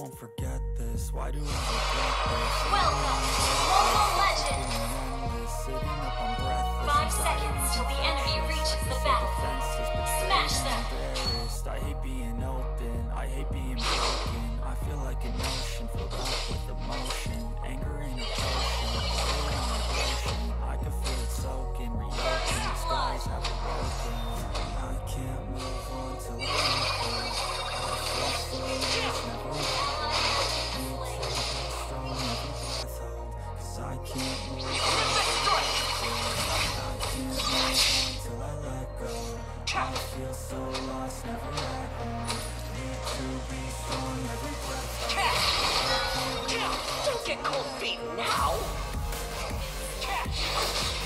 won't forget this. Why do I regret this? Welcome to Legends! Five seconds till the enemy reaches the back. Smash them! I hate being I feel so lost, never home. Need to be strong, Don't get cold feet now! Cat!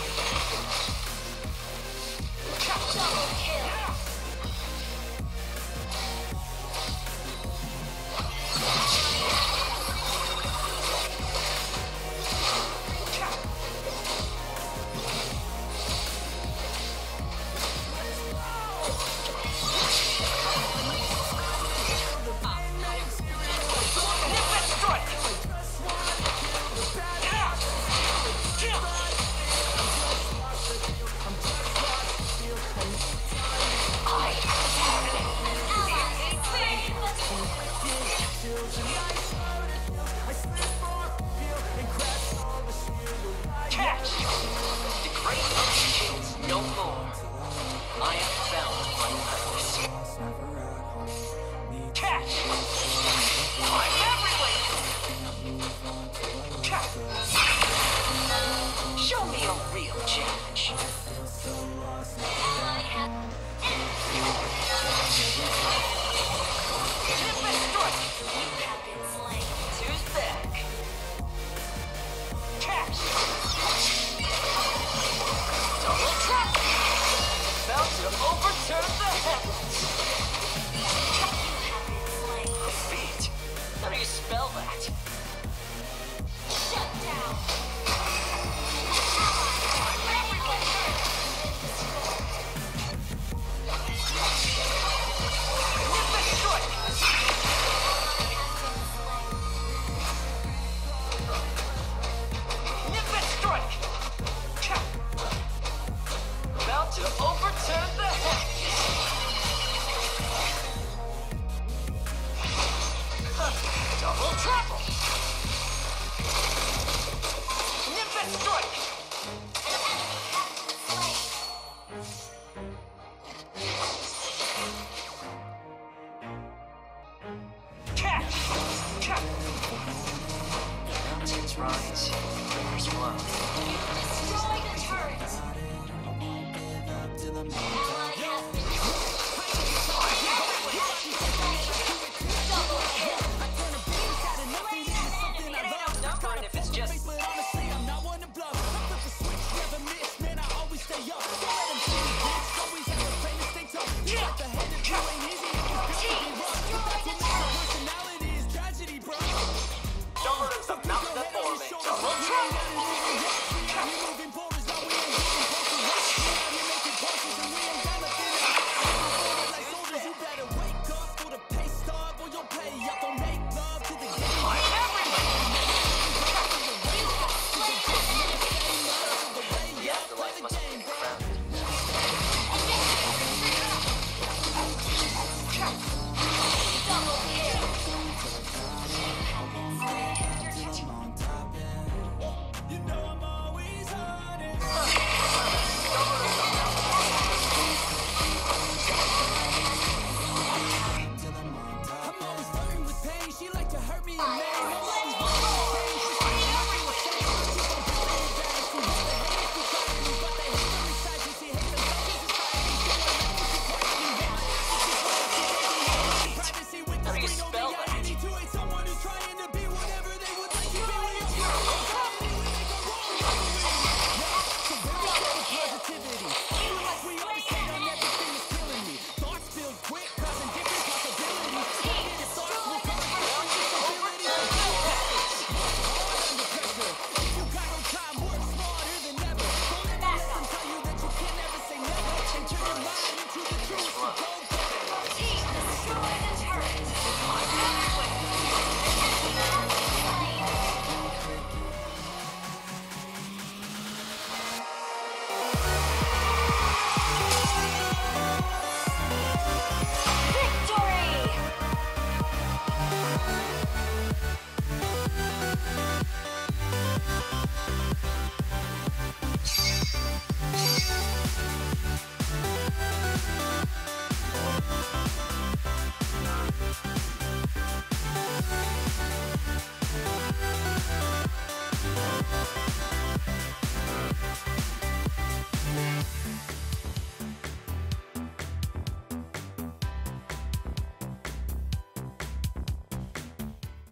I'm